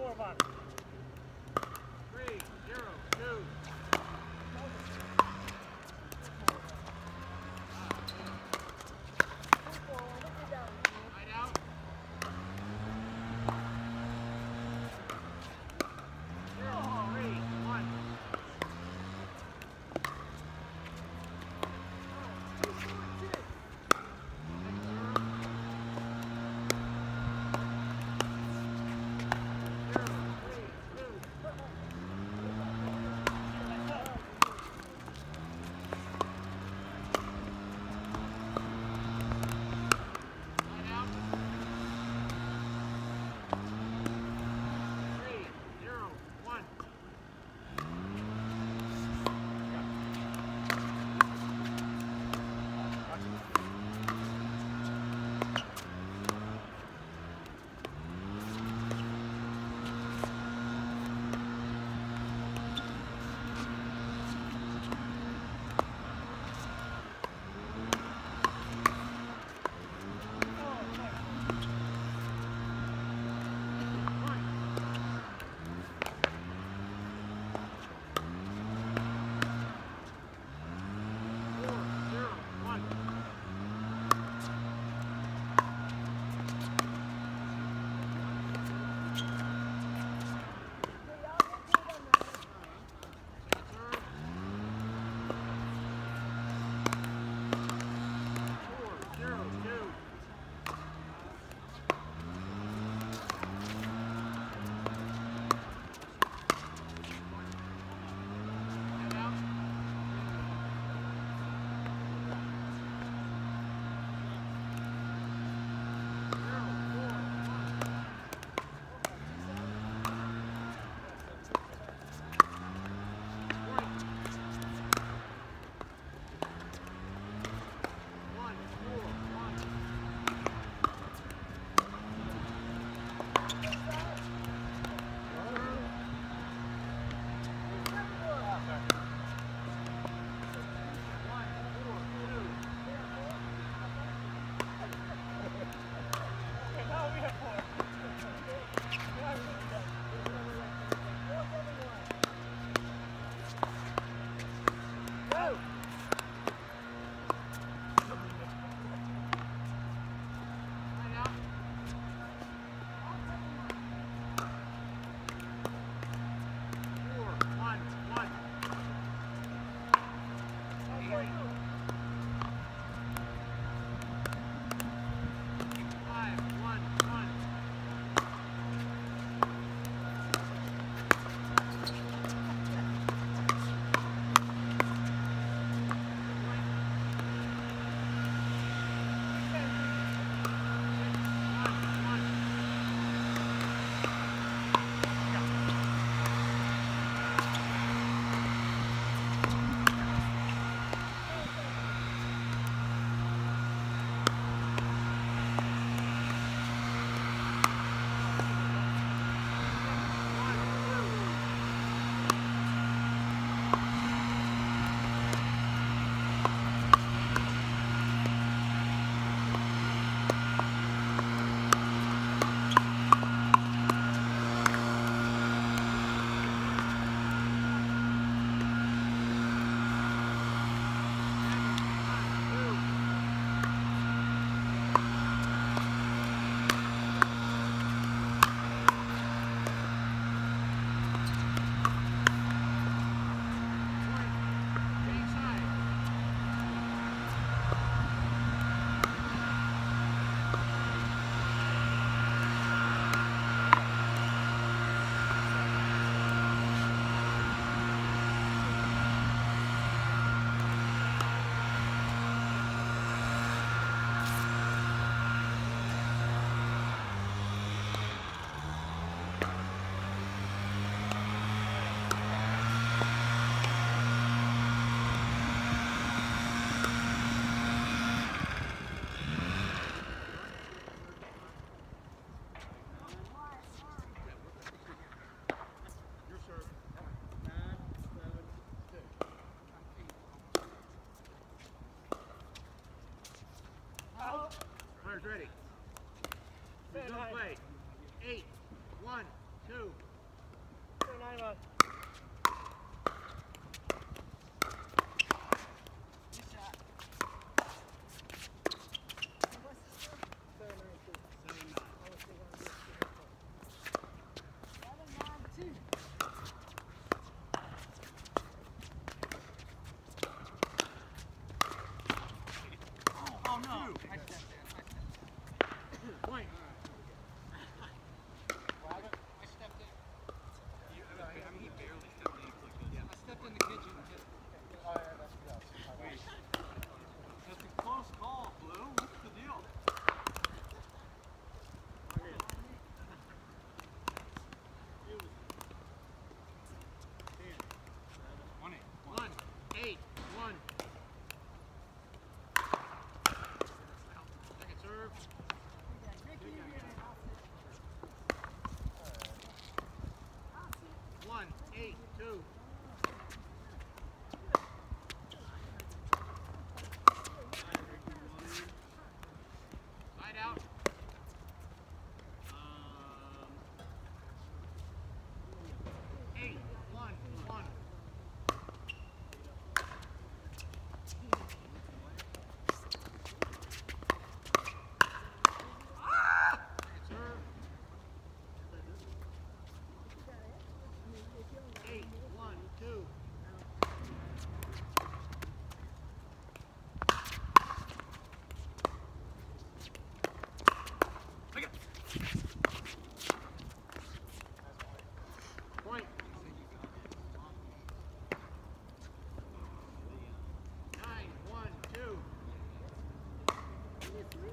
four box. no.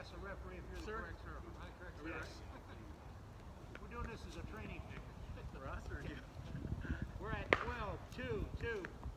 ask the referee if you're Sir? the correct server. Am I correct? Yes. We're doing this as a training thing. For us or you? We're at 12, 2, 2.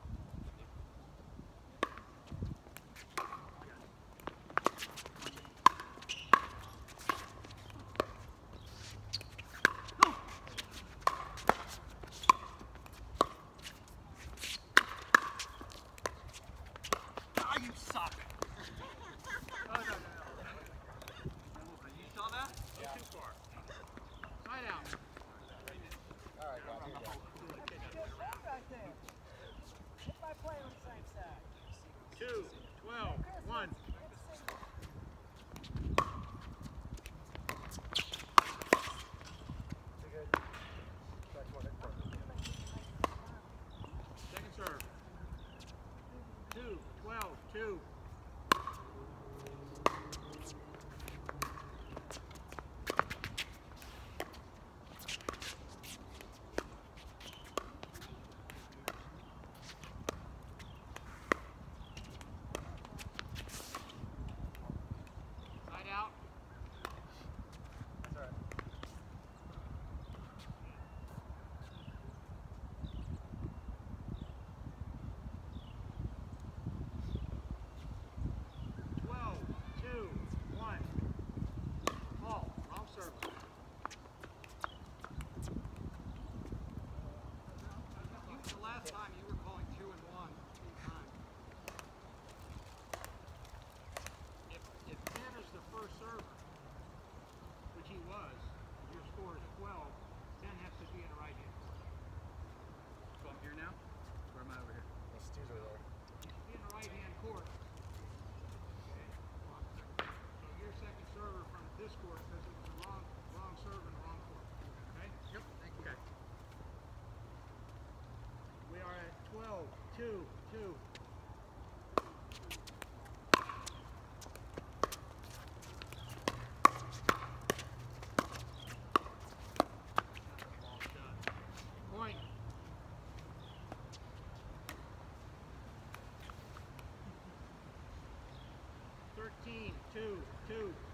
two, two.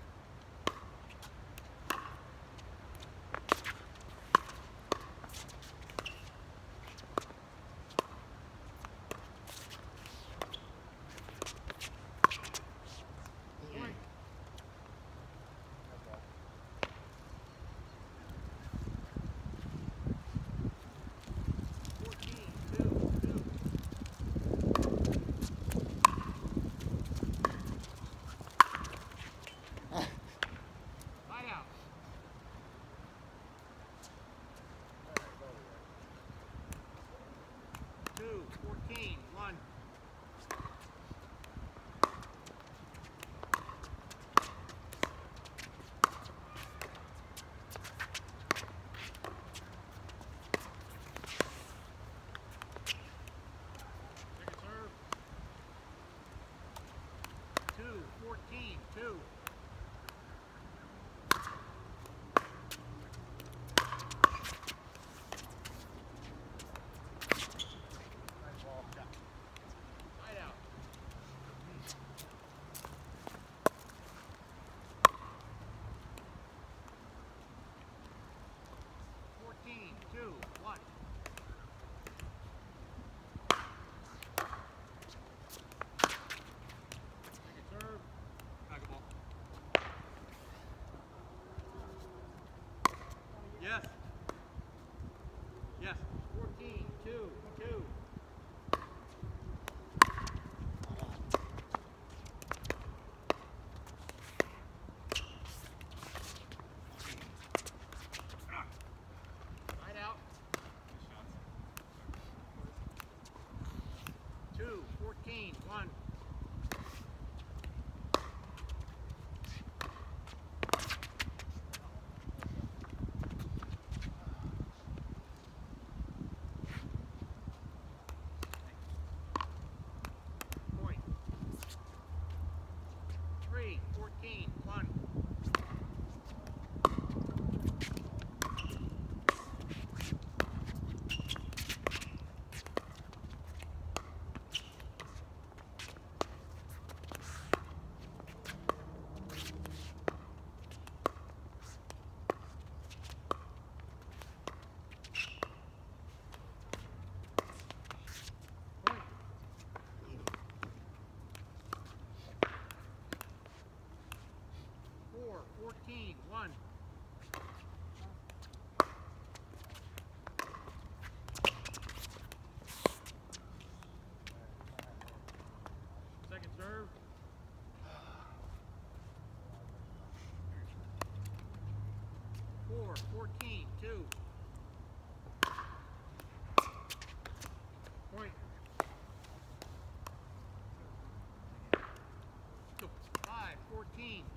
15.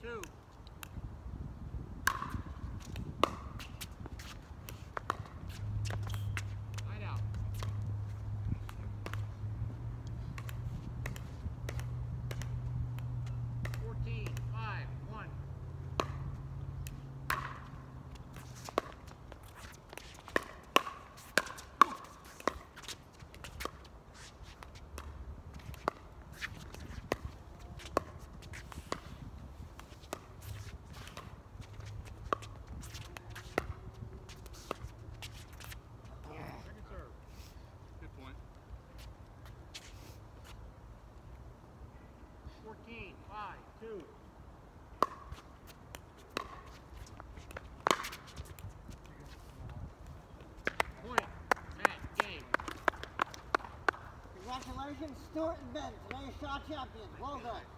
Two. Stuart and Ben, today's Shaw champions. Well done.